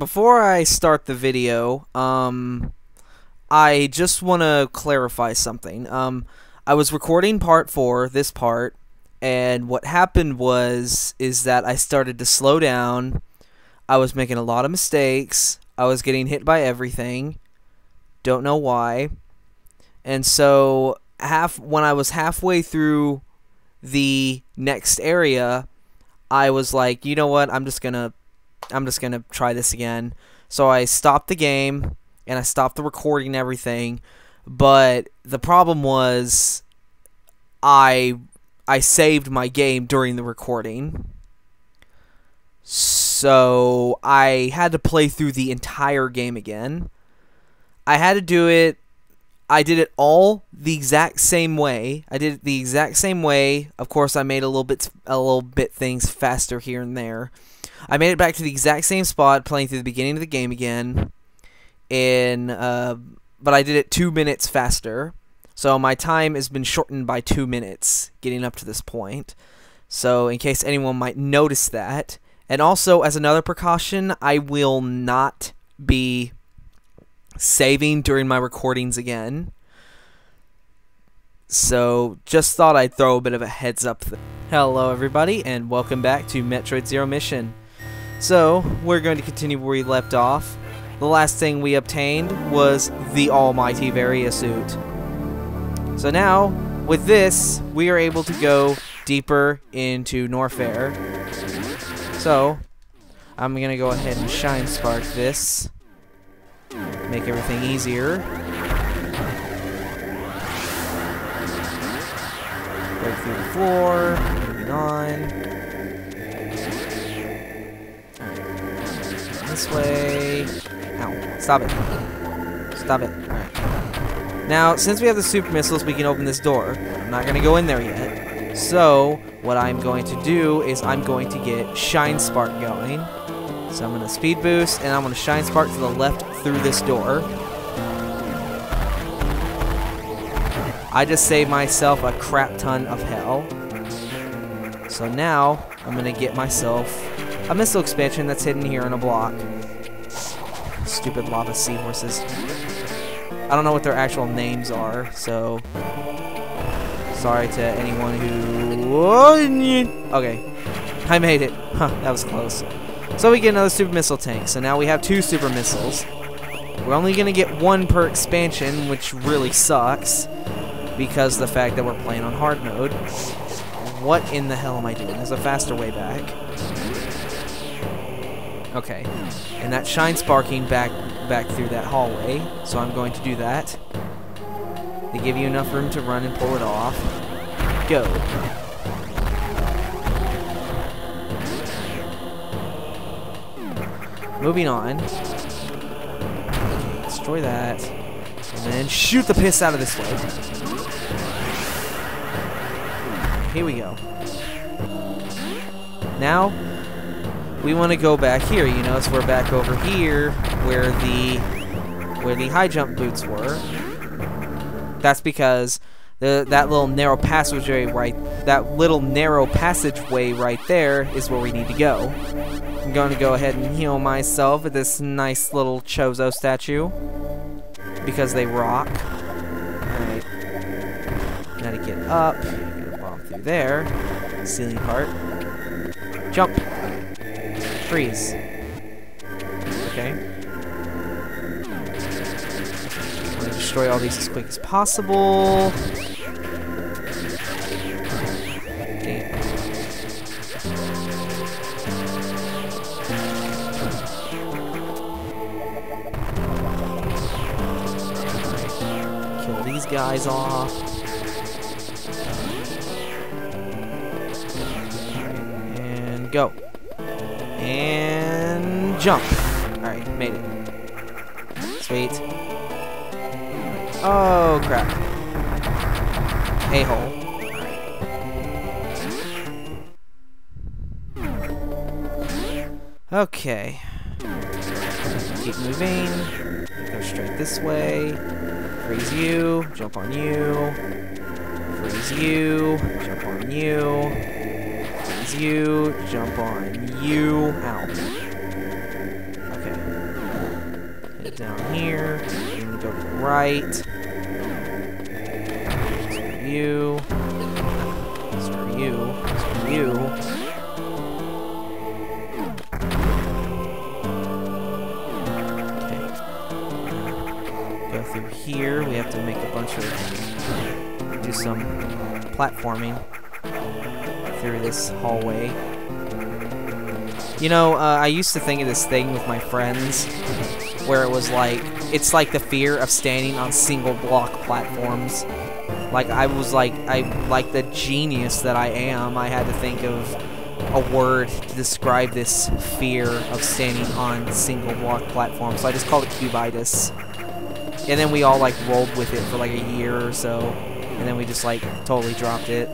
before I start the video, um, I just want to clarify something. Um, I was recording part four, this part, and what happened was is that I started to slow down. I was making a lot of mistakes. I was getting hit by everything. Don't know why. And so half when I was halfway through the next area, I was like, you know what? I'm just gonna I'm just gonna try this again. So I stopped the game and I stopped the recording and everything. But the problem was I I saved my game during the recording. So I had to play through the entire game again. I had to do it I did it all the exact same way. I did it the exact same way. Of course, I made a little bit a little bit things faster here and there. I made it back to the exact same spot, playing through the beginning of the game again. In uh, but I did it two minutes faster. So my time has been shortened by two minutes getting up to this point. So in case anyone might notice that, and also as another precaution, I will not be saving during my recordings again. So, just thought I'd throw a bit of a heads up. Hello, everybody, and welcome back to Metroid Zero Mission. So, we're going to continue where we left off. The last thing we obtained was the almighty Varia suit. So now, with this, we are able to go deeper into Norfair. So, I'm going to go ahead and Shine Spark this. Make everything easier. Break through the floor, moving on. This way. Ow. Stop it. Stop it. Alright. Now, since we have the super missiles, we can open this door. I'm not to go in there yet. So, what I'm going to do is I'm going to get Shine Spark going. So I'm to speed boost, and I'm to Shine Spark to the left through this door. I just saved myself a crap ton of hell. So now, I'm to get myself a missile expansion that's hidden here in a block. Stupid lava seahorses. I don't know what their actual names are, so... Sorry to anyone who... Okay. I made it. Huh, that was close. So we get another super missile tank. So now we have two super missiles. We're only going to get one per expansion, which really sucks because the fact that we're playing on hard mode. What in the hell am I doing? There's a faster way back. Okay. And that shine sparking back back through that hallway, so I'm going to do that. They give you enough room to run and pull it off. Go. Moving on. Destroy that. And then shoot the piss out of this way. Here we go. Now, we want to go back here. You notice we're back over here where the where the high jump boots were. That's because the that little narrow passageway right that little narrow passageway right there is where we need to go. I'm going to go ahead and heal myself with this nice little Chozo statue because they rock. Alright. To get up, through there. Ceiling part. Jump. Freeze. Okay. Destroy all these as quick as possible. Okay. Kill these guys off. Go. And jump. Alright, made it. Sweet. Oh, crap. A-hole. Okay. Keep moving. Go straight this way. Freeze you. Jump on you. Freeze you. Jump on you. Freeze you. Jump on you. out. Okay. down here. And go to the right. For you. For you. For you. Go through here. We have to make a bunch of do some platforming through this hallway. You know, uh, I used to think of this thing with my friends where it was like, it's like the fear of standing on single block platforms. Like, I was like, I, like the genius that I am, I had to think of a word to describe this fear of standing on single block platforms. So I just called it cubitis. And then we all like rolled with it for like a year or so. And then we just like totally dropped it.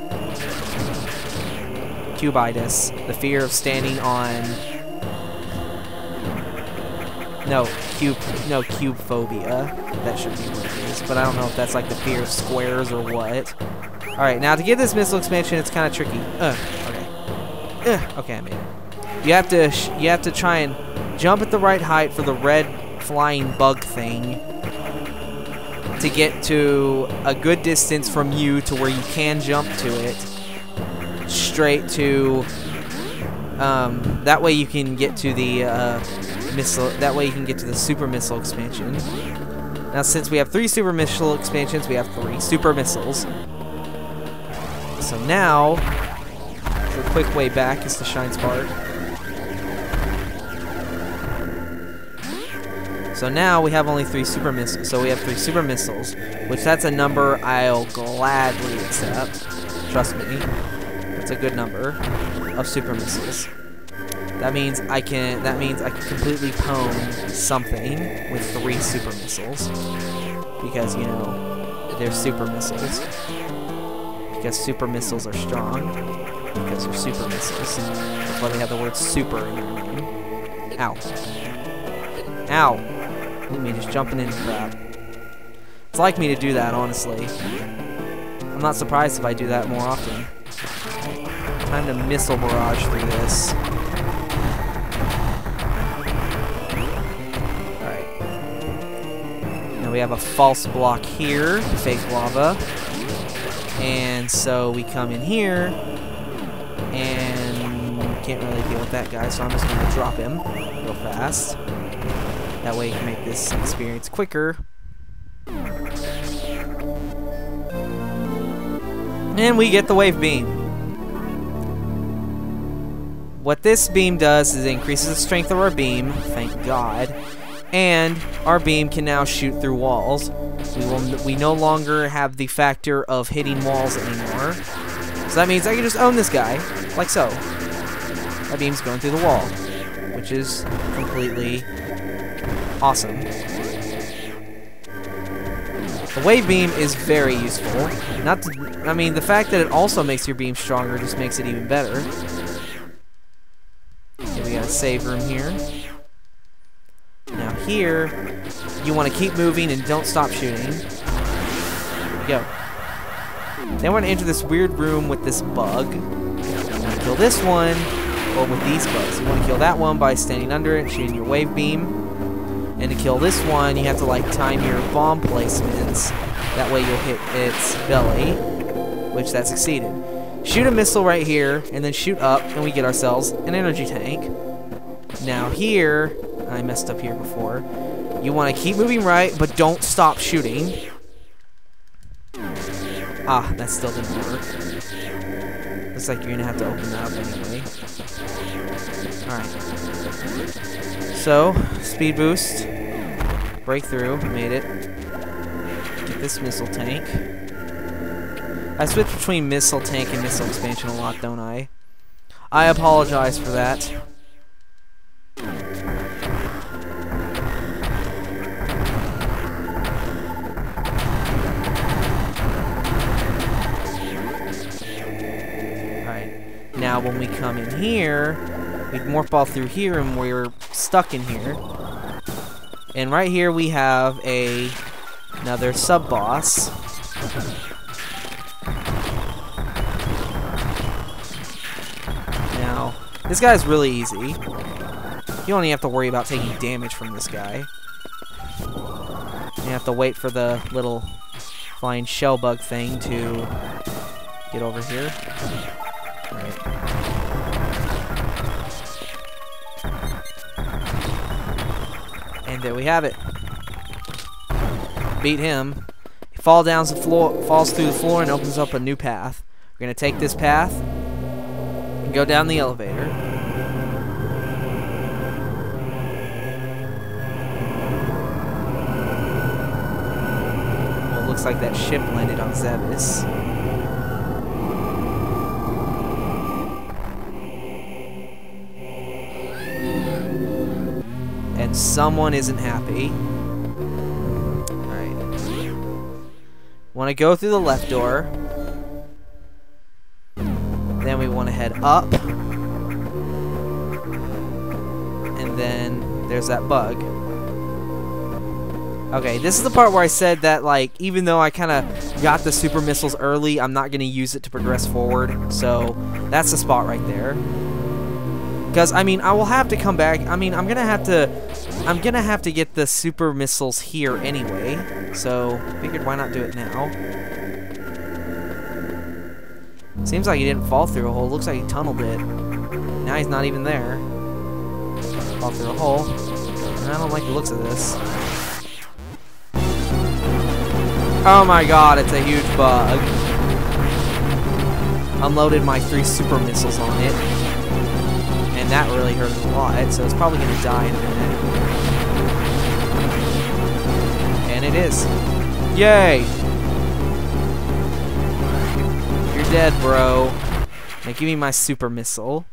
Cubitis. The fear of standing on no, cube no cube phobia. That should be what it is. But I don't know if that's like the fear of squares or what. Alright, now to get this missile expansion it's kinda tricky. Uh, okay. Uh, okay, I made it. You have to you have to try and jump at the right height for the red flying bug thing to get to a good distance from you to where you can jump to it straight to um, that way you can get to the uh, missile that way you can get to the super missile expansion now since we have three super missile expansions we have three super missiles so now the quick way back is the shine spark So now we have only three super missiles. So we have three super missiles, which that's a number I'll gladly accept. Trust me, it's a good number of super missiles. That means I can. That means I can completely pwn something with three super missiles, because you know they're super missiles. Because super missiles are strong. Because they're super missiles. That's why they have the word super in their name. Ow. Ow. Look at me just jumping into crap. It's like me to do that, honestly. I'm not surprised if I do that more often. Time to missile barrage through this. Alright. Now we have a false block here, fake lava. And so we come in here, and can't really deal with that guy, so I'm just going to drop him real fast. That way you can make this experience quicker. And we get the wave beam. What this beam does is it increases the strength of our beam, thank God, and our beam can now shoot through walls. We will we no longer have the factor of hitting walls anymore. So that means I can just own this guy, like so. My beam's going through the wall, which is completely awesome. The wave beam is very useful. Not to, I mean, the fact that it also makes your beam stronger just makes it even better. Okay, we got a save room here. Now here, you want to keep moving and don't stop shooting. Go. Then we're going to enter this weird room with this bug. You want to kill this one, or with these bugs. You want to kill that one by standing under it, shooting your wave beam. And to kill this one, you have to like time your bomb placements. That way you'll hit its belly, which that succeeded. Shoot a missile right here, and then shoot up, and we get ourselves an energy tank. Now here, I messed up here before. You want to keep moving right, but don't stop shooting. Ah, that still didn't work. Looks like you're gonna have to open that up anyway. Alright. So, speed boost. Breakthrough. Made it. Get this missile tank. I switch between missile tank and missile expansion a lot, don't I? I apologize for that. Alright. Now when we come in here, we morph all through here and we're stuck in here. And right here we have a another sub-boss. Now, this guy's really easy. You only have to worry about taking damage from this guy. You have to wait for the little flying shell bug thing to get over here. There we have it. Beat him. He fall down the floor, falls through the floor and opens up a new path. We're gonna take this path and go down the elevator. Well, looks like that ship landed on Zebes. Someone isn't happy. Alright. Want to go through the left door. Then we want to head up. And then there's that bug. Okay, this is the part where I said that, like, even though I kind of got the super missiles early, I'm not going to use it to progress forward. So, that's the spot right there. Because, I mean, I will have to come back. I mean, I'm going to have to... I'm going to have to get the super missiles here anyway. So, figured why not do it now. Seems like he didn't fall through a hole. Looks like he tunneled it. Now he's not even there. Fall through a hole. I don't like the looks of this. Oh my god, it's a huge bug. Unloaded my three super missiles on it. And that really hurt a lot, so it's probably going to die in a minute. And it is. Yay! You're dead, bro. Now give me my super missile.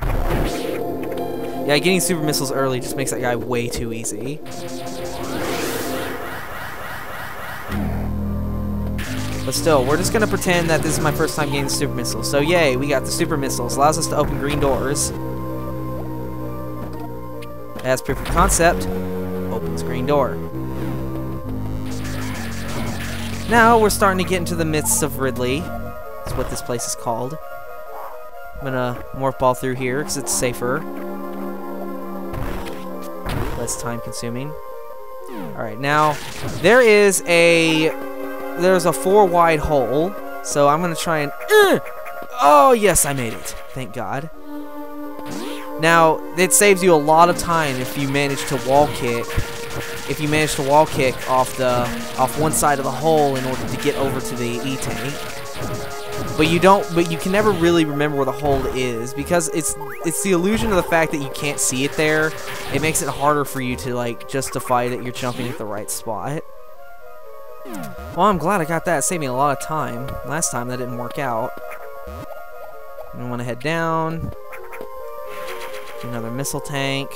Yeah, getting super missiles early just makes that guy way too easy. But still, we're just going to pretend that this is my first time getting super missiles. So yay, we got the super missiles. Allows us to open green doors. As proof of concept, opens green door. Now we're starting to get into the midst of Ridley. That's what this place is called. I'm gonna morph ball through here because it's safer. Less time consuming. Alright, now there is a there's a four wide hole. So I'm gonna try and uh, Oh yes, I made it. Thank God. Now, it saves you a lot of time if you manage to wall kick. If you manage to wall kick off the off one side of the hole in order to get over to the E tank. But you don't but you can never really remember where the hole is because it's it's the illusion of the fact that you can't see it there. It makes it harder for you to like justify that you're jumping at the right spot. Well, I'm glad I got that. It saved me a lot of time. Last time that didn't work out. I want to head down. Another missile tank.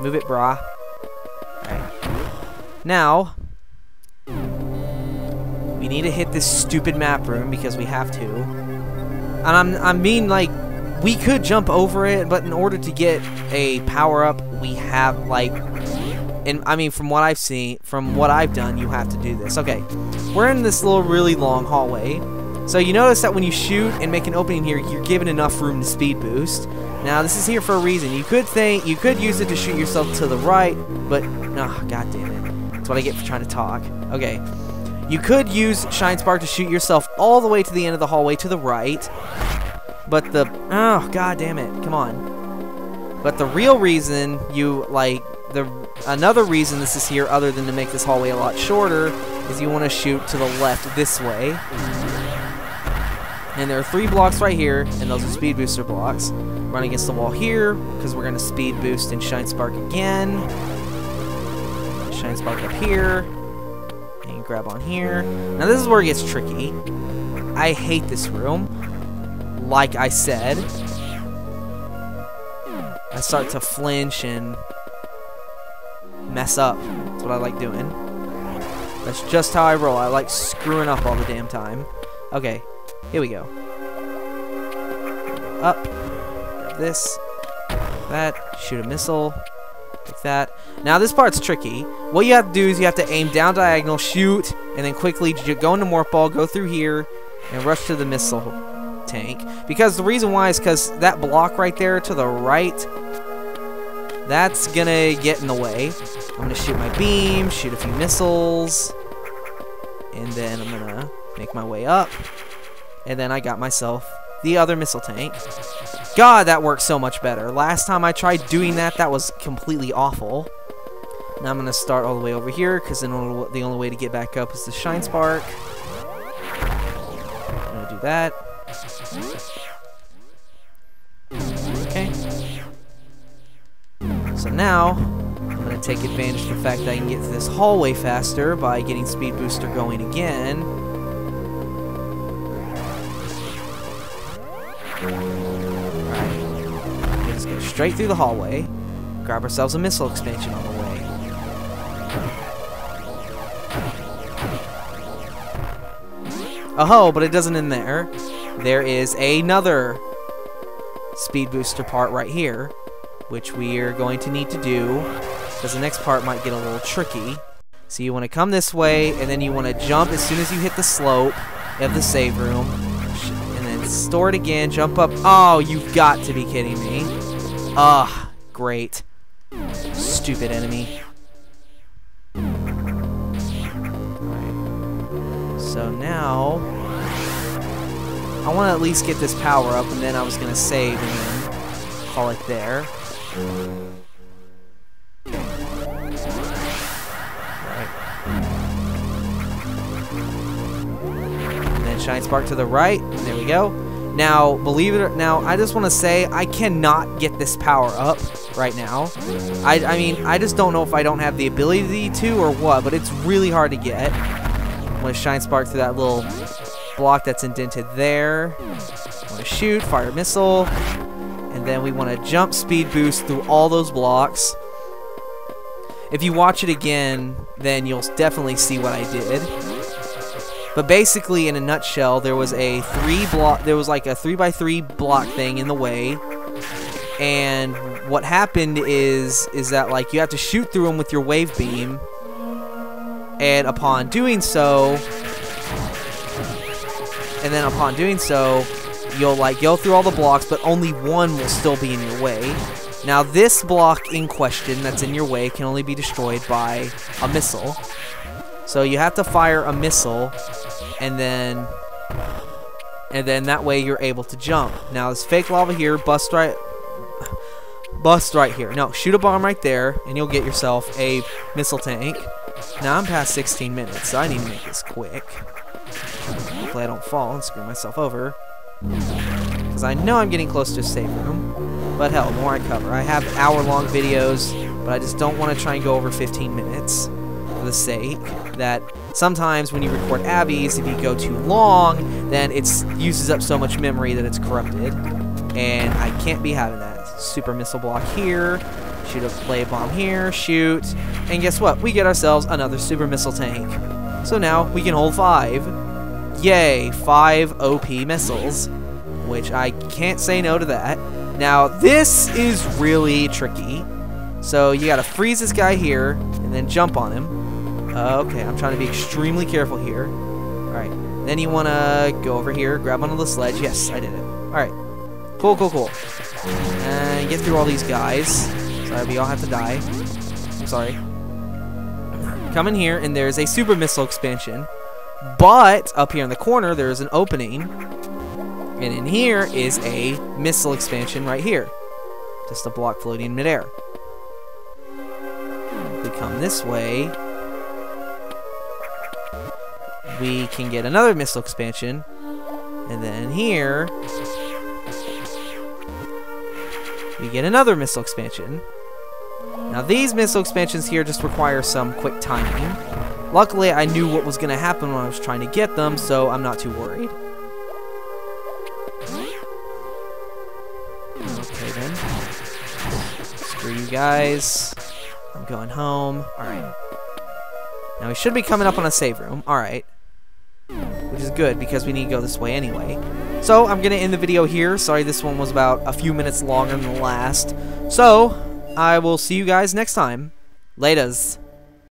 Move it, brah. Alright. Now, we need to hit this stupid map room because we have to. And I'm, I mean, like, we could jump over it, but in order to get a power-up, we have, like, and I mean, from what I've seen, from what I've done, you have to do this. Okay, we're in this little really long hallway. So you notice that when you shoot and make an opening here, you're given enough room to speed boost. Now this is here for a reason. You could think you could use it to shoot yourself to the right, but oh god damn it. That's what I get for trying to talk. Okay. You could use Shine Spark to shoot yourself all the way to the end of the hallway to the right. But the oh god damn it. Come on. But the real reason you like the another reason this is here other than to make this hallway a lot shorter is you want to shoot to the left this way. And there are three blocks right here, and those are speed booster blocks. Run against the wall here, because we're going to speed boost and Shine Spark again. Shine Spark up here. And grab on here. Now this is where it gets tricky. I hate this room. Like I said. I start to flinch and mess up. That's what I like doing. That's just how I roll. I like screwing up all the damn time. Okay, here we go. Up. This. That. Shoot a missile. Like that. Now this part's tricky. What you have to do is you have to aim down diagonal, shoot, and then quickly go into morph ball, go through here, and rush to the missile tank. Because the reason why is because that block right there to the right that's gonna get in the way. I'm gonna shoot my beam, shoot a few missiles, and then I'm gonna make my way up. And then I got myself the other missile tank. God, that works so much better. Last time I tried doing that, that was completely awful. Now I'm going to start all the way over here, because the only way to get back up is the Shine Spark. I'm going to do that. So now, I'm going to take advantage of the fact that I can get through this hallway faster by getting Speed Booster going again. Alright. Let's go straight through the hallway. Grab ourselves a missile expansion on the way. Oh, but it doesn't end there. There is another speed booster part right here, which we are going to need to do, because the next part might get a little tricky. So you want to come this way, and then you want to jump as soon as you hit the slope of the save room, and then store it again, jump up. Oh, you've got to be kidding me. Ah, great. Stupid enemy. So now, I want to at least get this power up, and then I was going to save and then call it there. And then Shine Spark to the right. There we go. Now, believe it or now, I just want to say I cannot get this power up right now. I, I mean, I just don't know if I don't have the ability to or what, but it's really hard to get. I'm going to Shine Spark through that little block that's indented there. I want to shoot, fire missile, and then we want to jump speed boost through all those blocks. If you watch it again, then you'll definitely see what I did. But basically, in a nutshell, there was a three block, there was like a three by three block thing in the way, and what happened is, is that like you have to shoot through them with your wave beam, and upon doing so, and then upon doing so, you'll like go through all the blocks, but only one will still be in your way. Now this block in question that's in your way can only be destroyed by a missile. So you have to fire a missile, and then, and then that way you're able to jump. Now this fake lava here, bust right, bust right here. No, shoot a bomb right there, and you'll get yourself a missile tank. Now I'm past 16 minutes, so I need to make this quick. Hopefully I don't fall and screw myself over. Because I know I'm getting close to a safe room. But hell, more I cover. I have hour-long videos, but I just don't want to try and go over 15 minutes for the sake that sometimes when you record Abby's, if you go too long, then it uses up so much memory that it's corrupted. And I can't be having that. Super missile block here, shoot a play bomb here, shoot, and guess what? We get ourselves another super missile tank. So now we can hold five. Yay, five OP missiles, which I can't say no to that. Now, this is really tricky. So you gotta freeze this guy here, and then jump on him. Uh, okay, I'm trying to be extremely careful here. Alright, then you wanna go over here, grab onto the sledge. Yes, I did it. Alright, cool, cool, cool. And get through all these guys. Sorry, we all have to die. I'm sorry. Come in here, and there's a super missile expansion. But up here in the corner, there's an opening. And in here is a missile expansion right here. Just a block floating in midair. If we come this way, we can get another missile expansion. And then here, we get another missile expansion. Now these missile expansions here just require some quick timing. Luckily, I knew what was going to happen when I was trying to get them, so I'm not too worried. Okay then. Screw you guys. I'm going home. Alright. Now we should be coming up on a save room. Alright. Which is good, because we need to go this way anyway. So, I'm going to end the video here. Sorry this one was about a few minutes longer than the last. So, I will see you guys next time. Laters.